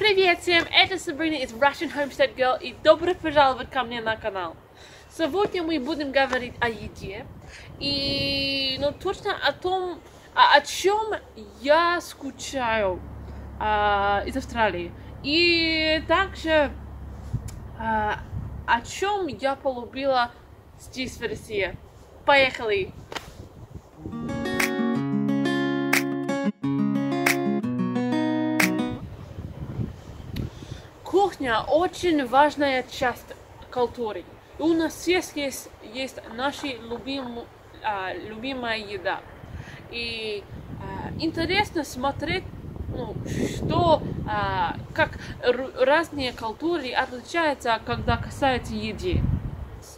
Привет всем, это Сабрина из Russian Homestead Girl и добро пожаловать ко мне на канал. Сегодня мы будем говорить о еде и ну, точно о том, о, о чем я скучаю а, из Австралии. И также а, о чем я полюбила здесь в России. Поехали! Кухня очень важная часть культуры. И у нас есть, есть, есть наша любим, а, любимая еда. И а, интересно смотреть, ну, что, а, как разные культуры отличаются, когда касается еды.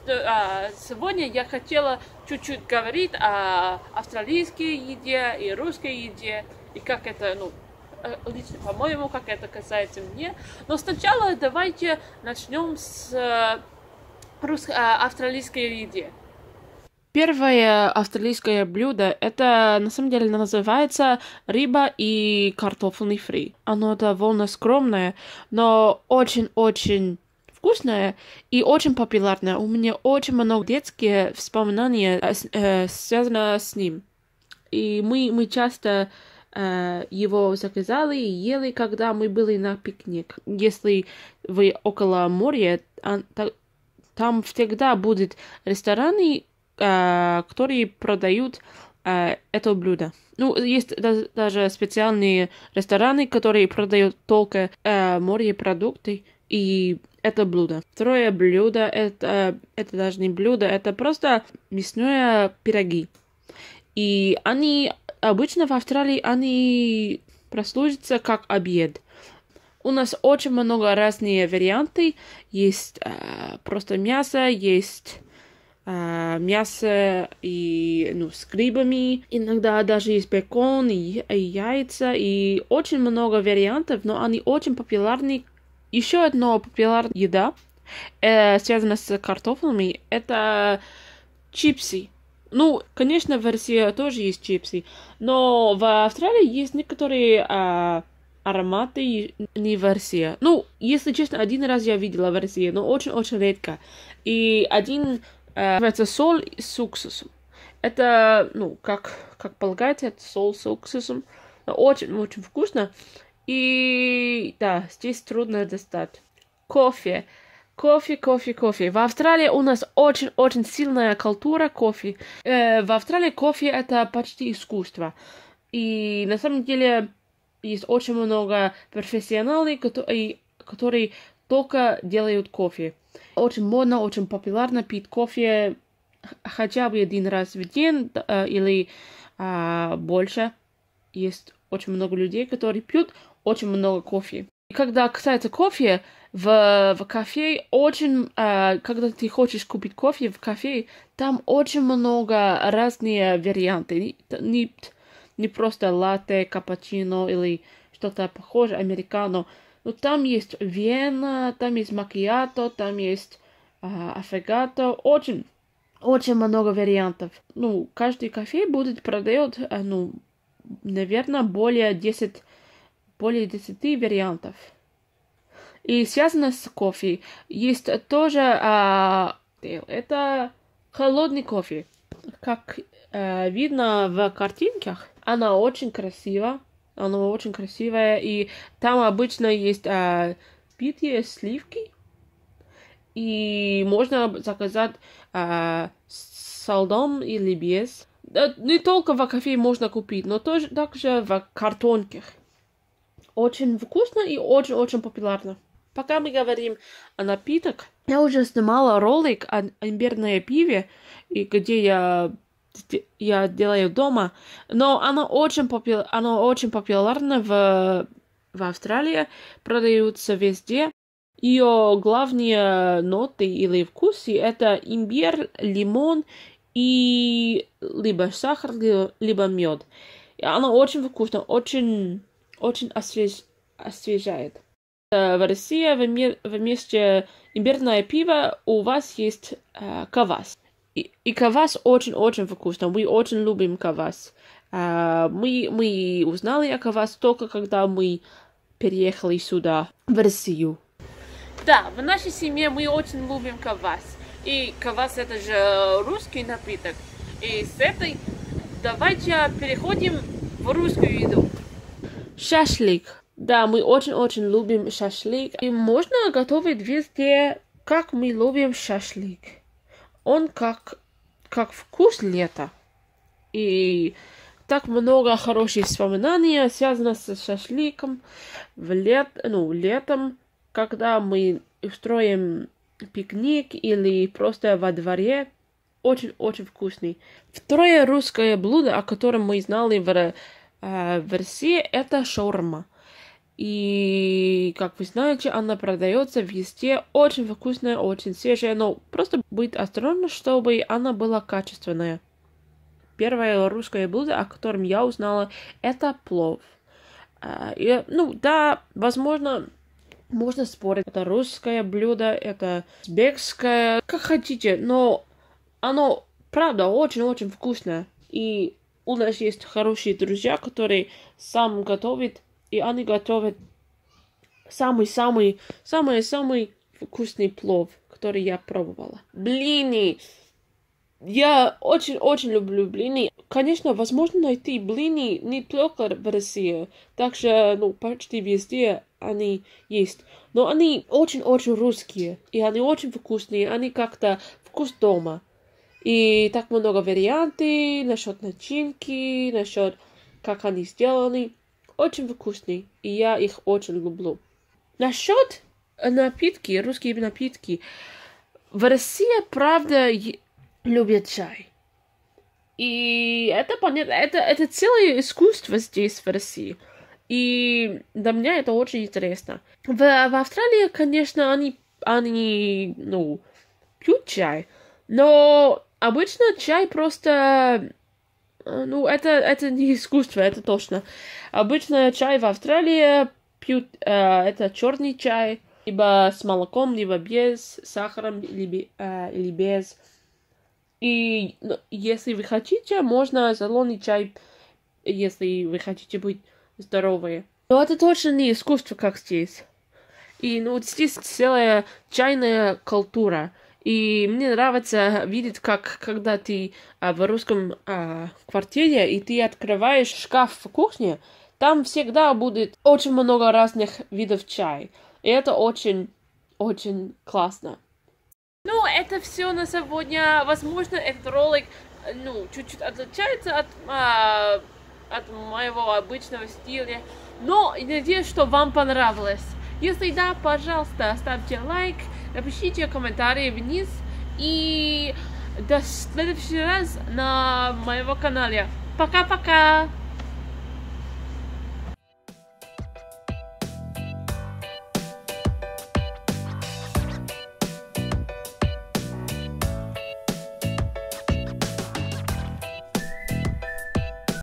А, сегодня я хотела чуть-чуть говорить о австралийской еде и русской еде, и как это, ну, лично, по-моему, как это касается мне. Но сначала давайте начнем с э, русско- э, австралийской еды. Первое австралийское блюдо, это на самом деле называется рыба и картофельный фри. Оно довольно скромное, но очень-очень вкусное и очень популярное. У меня очень много детские воспоминания э, связаны с ним. И мы, мы часто Э, его заказали и ели, когда мы были на пикник. Если вы около моря, там всегда будут рестораны, э, которые продают э, это блюдо. Ну, есть даже специальные рестораны, которые продают только морепродукты и это блюдо. Второе блюдо это, это даже не блюдо, это просто мясные пироги. И они обычно в Австралии они прослужатся как обед. У нас очень много разных вариантов. Есть э, просто мясо, есть э, мясо и ну, с грибами. Иногда даже есть бекон и, и яйца. И очень много вариантов, но они очень популярны. Еще одна популярная еда, э, связанная с картофелями, это чипсы. Ну, конечно, в России тоже есть чипсы, но в Австралии есть некоторые а, ароматы не в России. Ну, если честно, один раз я видела в России, но очень-очень редко. И один а, называется соль с уксусом. Это, ну, как, как полагается, это соль с уксусом. Очень-очень вкусно. И да, здесь трудно достать. Кофе. Кофе, кофе, кофе. В Австралии у нас очень-очень сильная культура кофе. Э, в Австралии кофе это почти искусство. И на самом деле есть очень много профессионалов, которые, которые только делают кофе. Очень модно, очень популярно пить кофе хотя бы один раз в день э, или э, больше. Есть очень много людей, которые пьют очень много кофе. И когда касается кофе, в, в кафе очень, э, когда ты хочешь купить кофе в кафе, там очень много разных вариантов. Не, не, просто латте, капучино или что-то похожее, американо. Но там есть вена, там есть макиато, там есть э, афегато. Очень, очень много вариантов. Ну, каждый кафе будет продает, э, ну, наверное, более 10, более 10 вариантов. И связано с кофе есть тоже а, это холодный кофе. Как а, видно в картинках, она очень красива. Она очень красивая. И там обычно есть а, битые сливки. И можно заказать а, с льдом или без. Не только в кафе можно купить, но тоже также в картонках. Очень вкусно и очень-очень популярно. Пока мы говорим о напиток, я уже снимала ролик о имбирное пиве, и где я я делаю дома, но оно очень, попу... оно очень популярно в, в Австралии, продаются везде. Ее главные ноты или вкусы это имбирь, лимон и либо сахар, либо мед. И оно очень вкусно, очень, очень освеж... освежает. Э, в России вместе имбирное пиво у вас есть э, кавас. И, и кавас очень-очень вкусно. Мы очень любим кавас. Э, мы, мы узнали о кавас только когда мы переехали сюда, в Россию. Да, в нашей семье мы очень любим квас. И квас это же русский напиток. И с этой давайте переходим в русскую еду. Шашлык. Да, мы очень-очень любим шашлык. И можно готовить везде, как мы любим шашлык. Он как, как вкус лета. И так много хороших воспоминаний связано с шашлыком в лет, ну, летом, когда мы устроим пикник или просто во дворе. Очень-очень вкусный. Второе русское блюдо, о котором мы знали в, э, в России, это шаурма. И, как вы знаете, она продается везде. Очень вкусная, очень свежая, но просто быть осторожным, чтобы она была качественная. Первое русское блюдо, о котором я узнала, это плов. Uh, и, ну, да, возможно, можно спорить, это русское блюдо, это узбекское, как хотите, но оно, правда, очень-очень вкусное. И у нас есть хорошие друзья, которые сам готовят, и они готовят самый-самый, самый-самый вкусный плов, который я пробовала. Блины. Я очень-очень люблю блины. Конечно, возможно найти блины не только в России, также, ну, почти везде они есть. Но они очень-очень русские, и они очень вкусные, они как-то вкус дома. И так много вариантов насчет начинки, насчет как они сделаны. Очень вкусные, и я их очень люблю. Насчет напитки, русские напитки. В России, правда, любят чай. И это понятно, это, это целое искусство здесь, в России. И для меня это очень интересно. В, в Австралии, конечно, они, они, ну, пьют чай, но обычно чай просто, ну, это, это не искусство, это точно. Обычно чай в Австралии пьют, э, это черный чай, либо с молоком, либо без сахаром, либо, э, или без. И ну, если вы хотите, можно зеленый чай, если вы хотите быть здоровые. Но это точно не искусство, как здесь. И ну, здесь целая чайная культура. И мне нравится видеть, как когда ты а, в русском а, квартире, и ты открываешь шкаф в кухне, там всегда будет очень много разных видов чая. И это очень, очень классно. Ну, это все на сегодня. Возможно, этот ролик, ну, чуть-чуть отличается от, а, от моего обычного стиля. Но надеюсь, что вам понравилось. Если да, пожалуйста, ставьте лайк, напишите комментарии вниз. И до следующего раз на моего канале. Пока-пока!